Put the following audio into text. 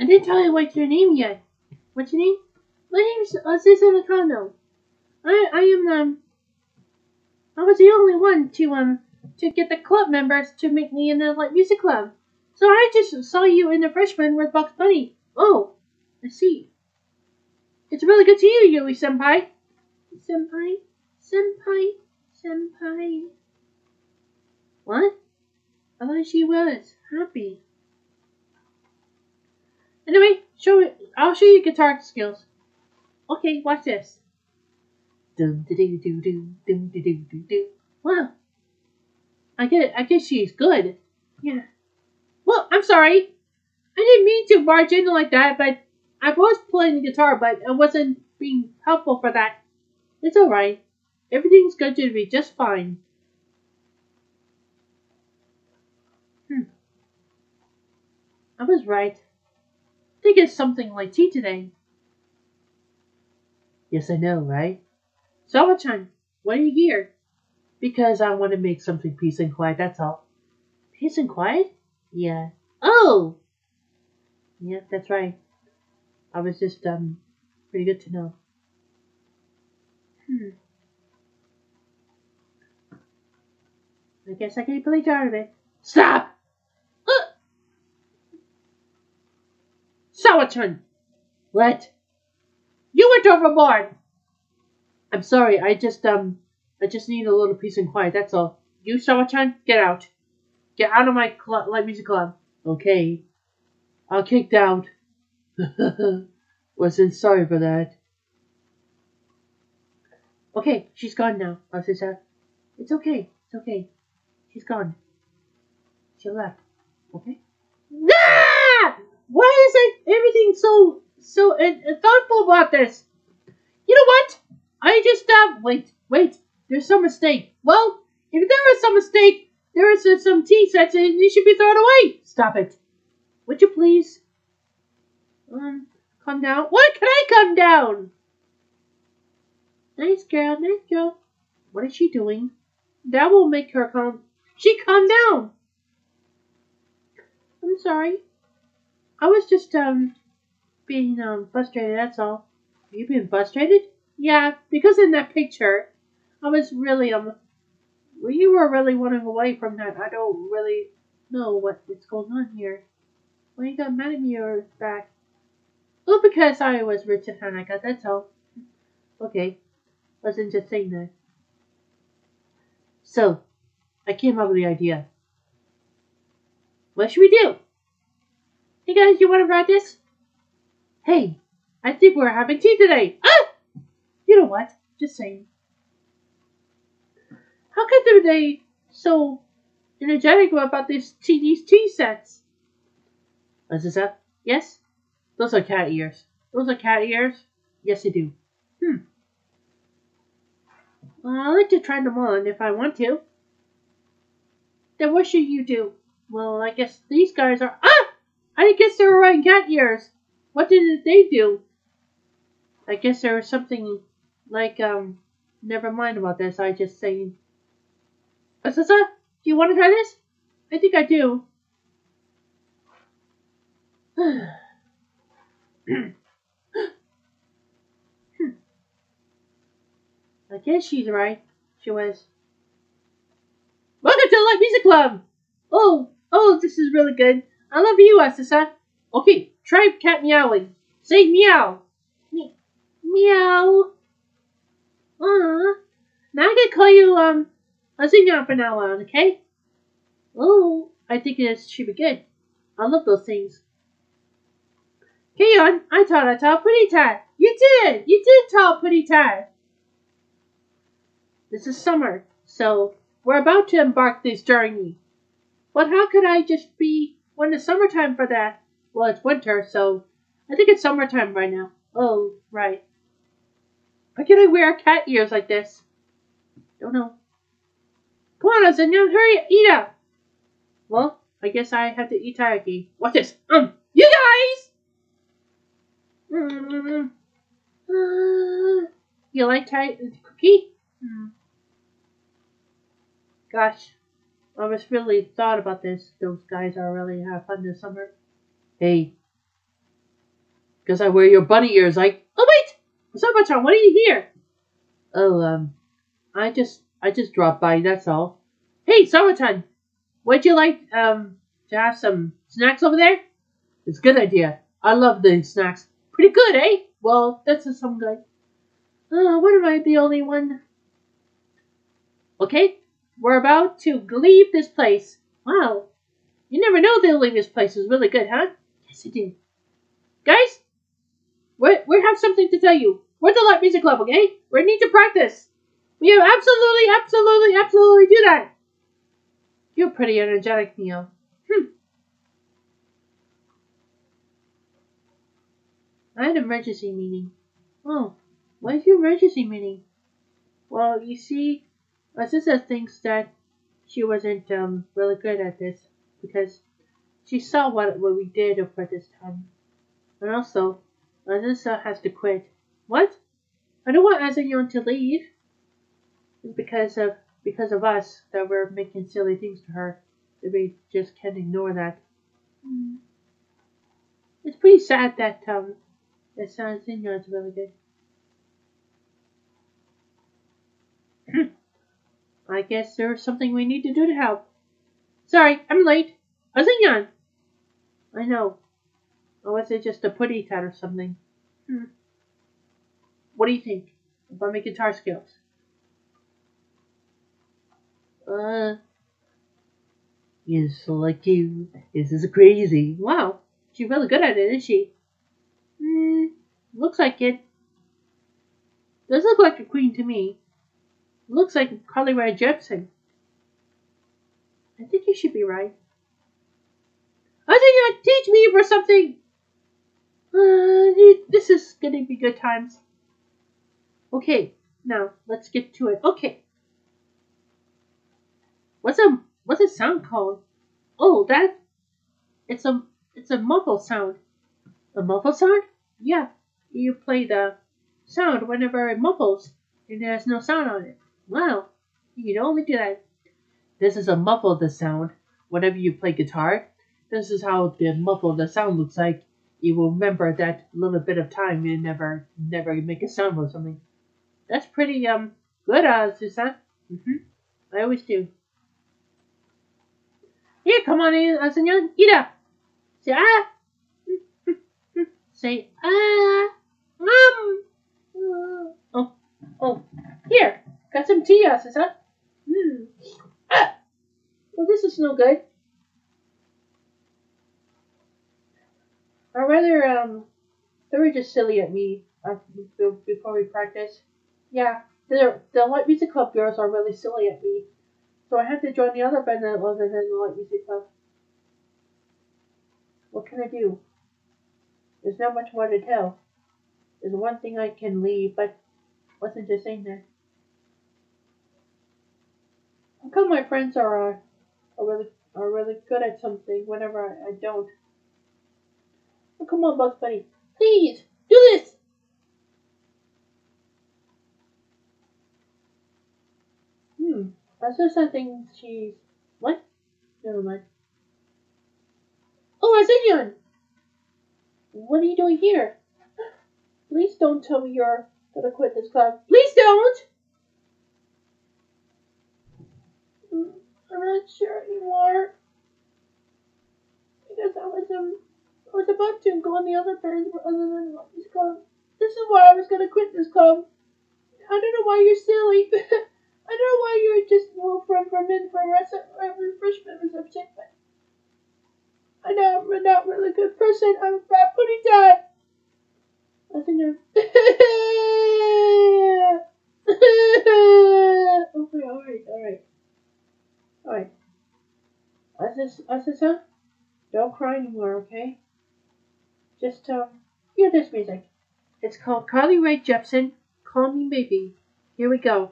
I didn't tell you what's your name yet. What's your name? My name's Azusa Nakano. I I am um I was the only one to um to get the club members to make me in the light music club. So I just saw you in the freshman with Bugs Bunny. Oh, I see. It's really good to hear you, Yui Senpai. Senpai? Senpai? Senpai? What? I thought she was happy. Anyway, show it. I'll show you guitar skills. Okay, watch this. Dum dum. Wow. I get. I guess she's good. Yeah. Well, I'm sorry. I didn't mean to barge in like that, but I was playing the guitar, but I wasn't being helpful for that. It's alright. Everything's going to be just fine. Hmm. I was right. Think it's something like tea today. Yes, I know, right? Sawa-chan, why are you here? Because I want to make something peace and quiet, that's all. Peace and quiet? Yeah. Oh! Yeah, that's right. I was just, um, pretty good to know. Hmm. I guess I can play it. Stop! Uh! Sawa-chan! What? You went overboard! I'm sorry, I just, um, I just need a little peace and quiet, that's all. You, Sawa-chan, get out. Get out of my cl- light music club. Okay. I'll kicked out. Wasn't sorry for that. Okay, she's gone now, Asisa. It's okay, it's okay. She's gone. She left. Okay? Why is it everything so so uh, thoughtful about this? You know what? I just uh wait, wait. There's some mistake. Well, if there is some mistake, there is uh, some tea sets and they should be thrown away. Stop it. Would you please? Um, come down. Why can I come down? Nice girl, nice girl. What is she doing? That will make her calm. She calm down. I'm sorry. I was just um being um frustrated. That's all. You been frustrated? Yeah, because in that picture, I was really um. Well, you were really running away from that. I don't really know what is going on here. Why you got mad at me or back? Well, because I was rich and Hanukkah. That's all. Okay, wasn't just saying that. So, I came up with the idea. What should we do? Hey guys, you want to practice? Hey, I think we're having tea today. Ah! You know what? Just saying. How come they so energetic about this tea, these tea sets? Is this up? Yes? Those are cat ears. Those are cat ears? Yes, they do. Hmm. Well, I like to try them on if I want to. Then what should you do? Well, I guess these guys are. Ah! I guess they were wearing cat ears. What did they do? I guess there was something like, um, never mind about this. I just saying. Asasa, do you want to try this? I think I do. I guess she's right. She was. Welcome to the Light Music Club! Oh, oh, this is really good. I love you, Asasa. Okay, try cat meowing. Say meow. Me- meow. Aww. Now I can call you, um, Azinya from now on, okay? Oh, I think it should be good. I love those things. Keon, I taught I taught pretty tat. You did! You did tell pretty tat. This is summer, so we're about to embark this journey. But how could I just be when it's summertime for that? Well, it's winter, so I think it's summertime right now. Oh, right. Why can I wear cat ears like this? Don't know. Come on, hurry, eat up. Well, I guess I have to eat taiyaki. What's this? Um, you guys! Mm, uh, you like tai cookie? Mm. Gosh, I was really thought about this. Those guys are really have fun this summer. Hey, Because I wear your bunny ears like, oh wait! what's up, Summertime, what are you here? Oh, um, I just, I just dropped by, that's all. Hey, Summertime, would you like, um, to have some snacks over there? It's a good idea. I love the snacks. Pretty good, eh? Well, that's a some guy. Oh, what am I the only one? Okay, we're about to leave this place. Wow, you never know they'll leave this place is really good, huh? Yes, it did. Guys, we we have something to tell you. We're the Light Music Club, okay? We need to practice. We have absolutely, absolutely, absolutely do that. You're pretty energetic, Neo. Hmm. I had an emergency meeting. Oh, what is your emergency meeting? Well, you see, my sister thinks that she wasn't um, really good at this because she saw what what we did for this time. And also, my sister has to quit. What? I don't want Azu-nyan to leave. It's because of because of us that we're making silly things to her. That we just can't ignore that. Mm. It's pretty sad that um that Azu-nyan is really good. I guess there's something we need to do to help. Sorry, I'm late. Azu-nyan! I know. Or was it just a putty tat or something? Hmm. What do you think about my guitar skills? Uh, yes, like you. This is crazy. Wow, she's really good at it, isn't she? Hmm, looks like it. Does look like a queen to me. Looks like Carly Jepsen. I think you should be right. I think you teach me for something. Uh, this is gonna be good times. Okay, now let's get to it. Okay. What's a what's a sound called? Oh, that it's a it's a muffle sound. A muffle sound? Yeah. You play the sound whenever it muffles and there's no sound on it. Wow. You can only do that. This is a muffled the sound. Whenever you play guitar, this is how the muffled the sound looks like. You will remember that little bit of time and never never make a sound or something. That's pretty um good, uh, Susan. Mm-hmm. I always do. Here, come on in, uh, senor. Eat up. Say ah. Say ah. Mom. Oh, oh. Here, got some tea, Susan. Hmm. Ah. Well, this is no good. Or rather, um, they were just silly at me uh, before we practice. Yeah, the the Music Club girls are really silly at me. So I had to join the other band that wasn't in the Light Music Club. What can I do? There's not much more to tell. There's one thing I can leave, but wasn't just saying that. How come my friends are uh, are really are really good at something whenever I, I don't? Oh, come on, Bugs Bunny. Please, do this! Hmm. I saw something she's... What? Never mind. Oh, Azu-nyan! What are you doing here? Please don't tell me you're gonna quit this club. Please don't! Hmm, I'm not sure anymore. Because I was, um... I was about to go on the other bands other than this club. This is why I was gonna quit this club. I don't know why you're silly. I don't know why you just move from from in for rest refreshment reception, but I know I'm not really a good person. I'm a bad pudding dad. I think I'm alright, alright. Alright. As I, as I said, don't cry anymore, okay? Just um, hear this music. It's called Carly Rae Jepsen, Call Me Maybe. Here we go.